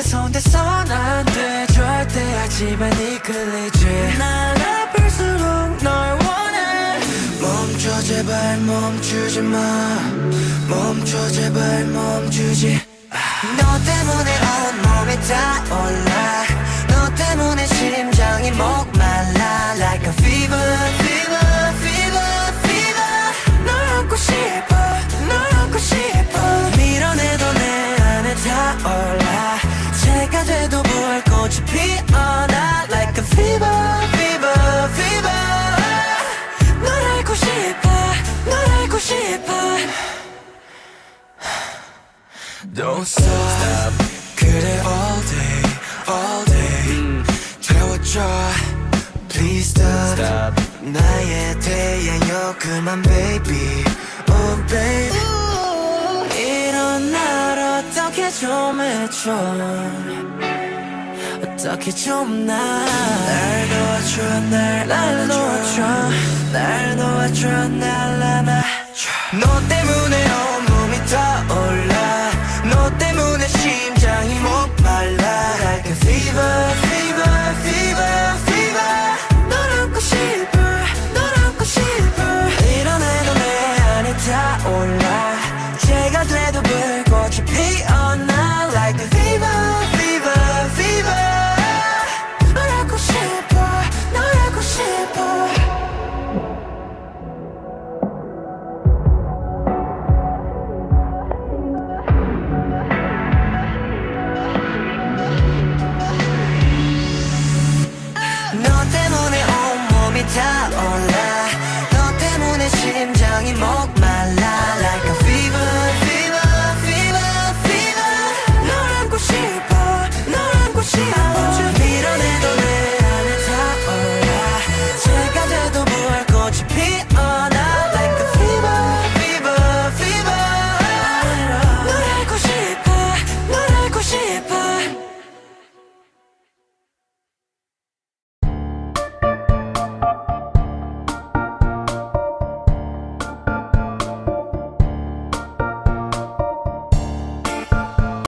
너에게 손대선 안돼 절대 하지만 이끌리지 난 아플수록 널 원해. 멈춰 제발 멈추지 마. 멈춰 제발 멈추지. 너 때문에 온몸이 타올라 피어나 Like a fever fever fever 널 알고 싶어 널 알고 싶어 Don't stop 그래 all day all day 태워줘 Please stop, 나의 태양여 그만 baby Oh baby 이런 날 어떻게 좀 해줘 어떻게 좀날 놓아줘 날 안아줘 날 놓아줘 날 안아줘 너 때문에